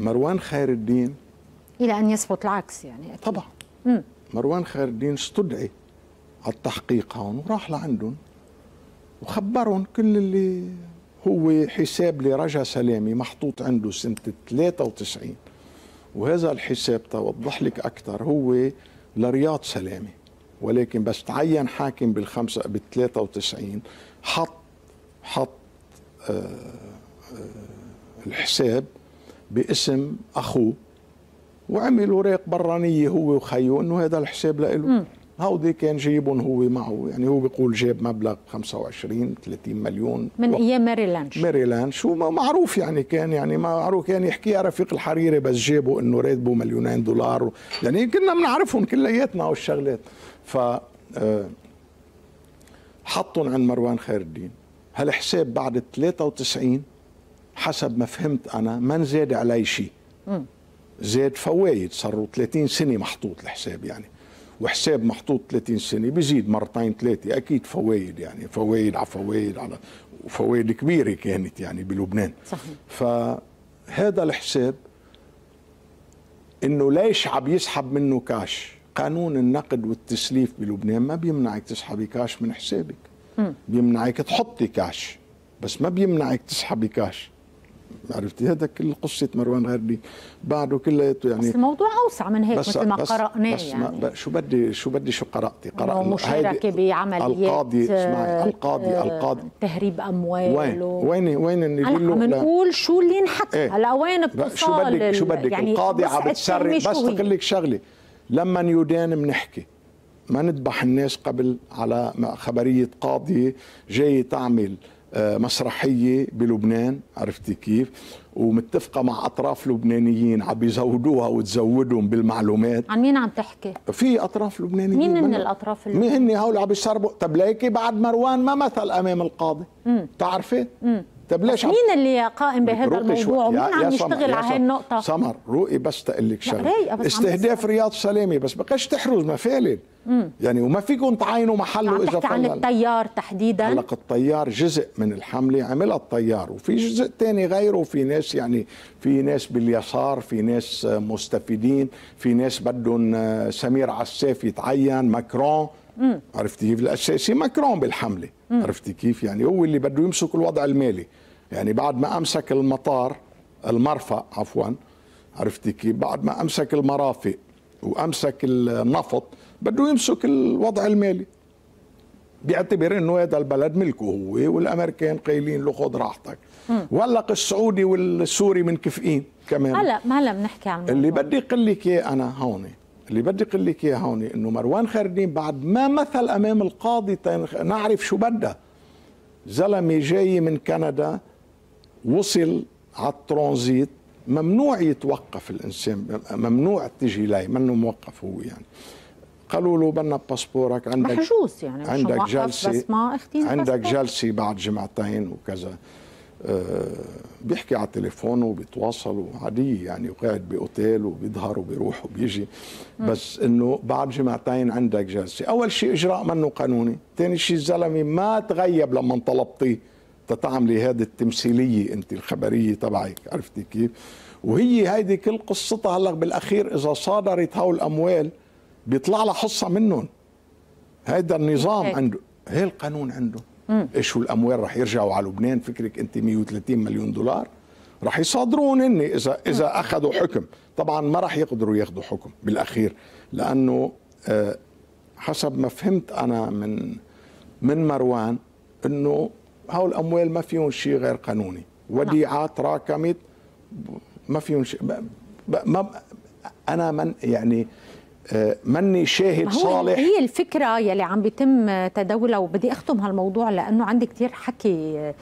مروان خير الدين. إلى أن يثبت العكس يعني أكيد. طبعا. مروان خير الدين استدعي على التحقيق هون وراح لعندهم وخبرهم كل اللي هو حساب لرجا سلامي محطوط عنده سنة 93 وهذا الحساب توضح لك أكثر هو لرياض سلامي. ولكن بس تعين حاكم بالخمسة بال 93 حط حط آه آه الحساب باسم أخوه وعمل اوراق برانية هو وخيه إنه هذا الحساب له هودي كان جايبهم هو معه. يعني هو بيقول جاب مبلغ 25 30 مليون. من و- أيام ماري لانش. ماريلاند شو ما معروف يعني كان يعني معروف كان يحكيها رفيق الحريري بس جابوا إنه راتبه مليونين دولار. و يعني كنا بنعرفهم كلياتنا والشغلات. ف آه، حطهم عند مروان خير الدين. هالحساب بعد 93 حسب ما فهمت أنا ما زاد علي شيء. زاد فوايد صاروا 30 سنة محطوط الحساب يعني. وحساب محطوط 30 سنة بيزيد مرتين ثلاثة أكيد فوايد يعني. فوايد على فوايد على وفوايد كبيرة كانت يعني بلبنان. صحيح. فهذا الحساب إنه ليش عم يسحب منه كاش؟ قانون النقد والتسليف بلبنان ما بيمنعك تسحبي كاش من حسابك. بيمنعك تحطي كاش بس ما بيمنعك تسحبي كاش. عرفتي؟ هذا كل قصة مروان غردي بعده كلياته يعني بس الموضوع أوسع من هيك مثل ما قرأناه بس يعني ما ب- شو بدي شو بدي شو قرأتي؟ إنه قرأت مشاركة بعمليات القاضي اسمعي آه، القاضي آه، القاضي. تهريب أموال وين. وين وين اللي عم له لا. نقول شو اللي انحكى إيه. هلا وين لا، شو اتصال بدك شو بدك؟ يعني القاضي عم التهمة بس؟ بقول لك شغلة. لما يدان بنحكي. ما نذبح الناس قبل على خبرية قاضيه جاي تعمل. مسرحية بلبنان عرفتي كيف؟ ومتفقة مع أطراف لبنانيين عم بيزودوها وتزودهم بالمعلومات. عن مين عم تحكي؟ في أطراف لبنانيين مين من منهم. الأطراف مين هن هول عم يسربوا؟ طب ليكي بعد مروان ما مثل أمام القاضي. بتعرفي؟ طب ليش مين اللي قائم بهذا. الموضوع ومين يا- عم يشتغل على سمر- هاي النقطة؟ سمر روقي بس تقول لك شغلة استهداف. رياض سلامي بس بقاش تحرز مفالد يعني وما فيكم تعينوا محله إذا تحكي عن. التيار تحديدا هلأ الطيار جزء من الحملة عملها الطيار وفي جزء تاني غيره في ناس يعني في ناس باليسار في ناس مستفيدين في ناس بدهم آه، سمير عساف يتعين ماكرون عرفتي كيف؟ الاساسي ماكرون بالحملة. عرفتي كيف؟ يعني هو اللي بده يمسك الوضع المالي. يعني بعد ما أمسك المطار المرفأ عفوا عرفتي كيف؟ بعد ما أمسك المرافق وأمسك النفط بده يمسك الوضع المالي. بيعتبر إنه هذا البلد ملكه هو والأمريكان قايلين له خذ راحتك. وهلق السعودي والسوري منكفئين كمان. هلا ما هلا بنحكي عن اللي الموضوع. بدي أقول لك أنا هون اللي بدي أقول لك إياه هون إنه مروان خير الدين بعد ما مثل أمام القاضي. نعرف شو بدها زلمة جاي من كندا وصل على الترانزيت ممنوع يتوقف الإنسان ممنوع تجي لي منه موقف هو يعني قالوا له بدنا باسبورك عندك محجوز يعني عندك جلسه بس ما عندك باسبور. جلسة بعد جمعتين وكذا بيحكي على التليفون وبيتواصل وعادية يعني وقاعد بأوتيل وبيظهر وبيروح وبيجي. بس إنه بعد جمعتين عندك جلسة، أول شيء إجراء منه قانوني، ثاني شيء الزلمة ما تغيب لما طلبتيه تتعملي هذه التمثيلية أنت الخبرية تبعك عرفتي كيف؟ وهي هيدي كل قصتها هلأ بالأخير إذا صادرت هول الأموال بيطلع لها حصة منهم. هذا النظام هيك. عنده. هي القانون عنده. إيش الأموال رح يرجعوا على لبنان؟ فكرك أنت 130 مليون دولار رح يصادرون هن اذا إذا أخذوا حكم. طبعا ما رح يقدروا ياخذوا حكم بالأخير لأنه آه، حسب ما فهمت أنا من من مروان إنه هول الأموال ما فيهم شيء غير قانوني. وديعات راكمت ما فيهم شيء ما أنا من يعني مني شاهد صالح. هي الفكرة يلي عم بيتم تداولها وبدي أختم هالموضوع لأنه عندي كتير حكي آه،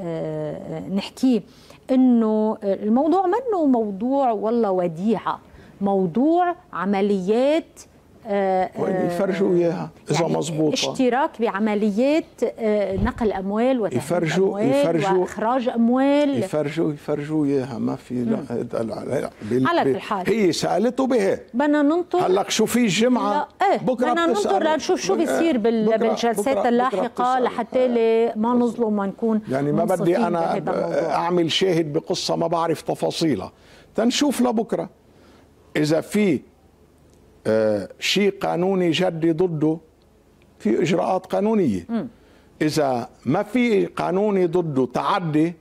آه، نحكيه. إنه الموضوع منه موضوع والله وديعة موضوع عمليات آه، آه، يفرجوا اياها إذا يعني مزبوطه اشتراك بعمليات آه، نقل أموال يفرجوا- أموال يفرجوا- وإخراج أموال يفرجوا يفرجوا اياها ما في لا على كل حال. هي سالته بها بدنا ننطر هلأ شو في الجمعه إيه بدنا ننطر. لنشوف شو بيصير بالجلسات اللاحقة. لحتى ما نظلم ما نكون يعني ما بدي أنا. أعمل شاهد بقصة ما بعرف تفاصيلها تنشوف لبكرة إذا في آه شيء قانوني جدي ضده في إجراءات قانونية. م. إذا ما في قانوني ضده تعدي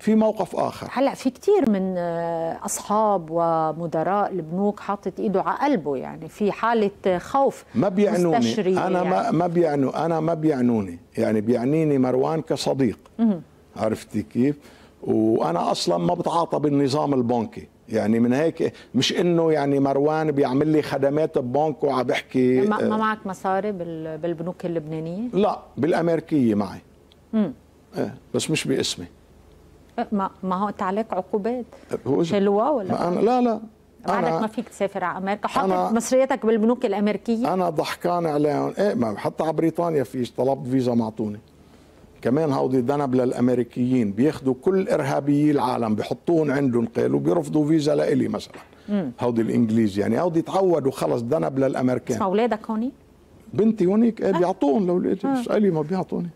في موقف آخر. هلا في كثير من آه، أصحاب ومدراء البنوك حاطط إيده على قلبه يعني في حالة خوف ما بيعنوني. أنا يعني. ما ما بيعنو أنا ما بيعنوني. يعني بيعنيني مروان كصديق. عرفتي كيف؟ وأنا أصلا ما بتعاطى بالنظام البنكي. يعني من هيك مش إنه يعني مروان بيعمل لي خدمات ببنك وعم بحكي ما, ما معك مصاري بالبنوك اللبنانية؟ لا بالأمريكية معي. امم إيه بس مش باسمي. ما ما هو انت عليك عقوبات هو شلوة ولا ما أنا لا لا. بعدك ما فيك تسافر على أمريكا. حاطط مصرياتك بالبنوك الأمريكية؟ أنا ضحكان عليهم. إيه ما حتى على بريطانيا في طلبت فيزا ما اعطوني كمان هودي ذنب للأمريكيين بياخذوا كل إرهابيي العالم بحطوهم عندهم قيل وبيرفضوا فيزا لإلي مثلا. هودي الإنجليز يعني هودي تعودوا خلص ذنب للأمريكان. اولادك هوني؟ بنتي هونيك إيه بيعطون لاولادي اسالي ما بيعطوني.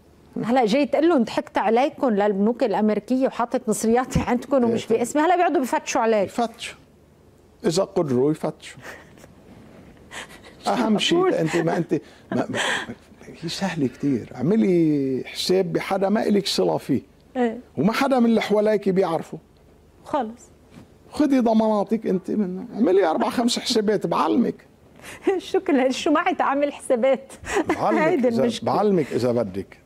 هلا جاي تقول لهم ضحكت عليكم للبنوك الأمريكية وحاطط مصرياتي عندكم ومش باسمي هلا بيقعدوا بفتشوا عليك. يفتشوا إذا قدروا يفتشوا. أهم شيء أنت ما أنت ما ما هي سهلة كثير اعملي حساب بحدا ما إلك صلة فيه. إيه. وما حدا من اللي حواليك بيعرفه. خلص. خذي ضماناتك انت منه اعملي أربع خمس حسابات بعلمك. شكرا. شو معي تعمل حسابات؟ بعلمك إذا بعلمك إذا بدك.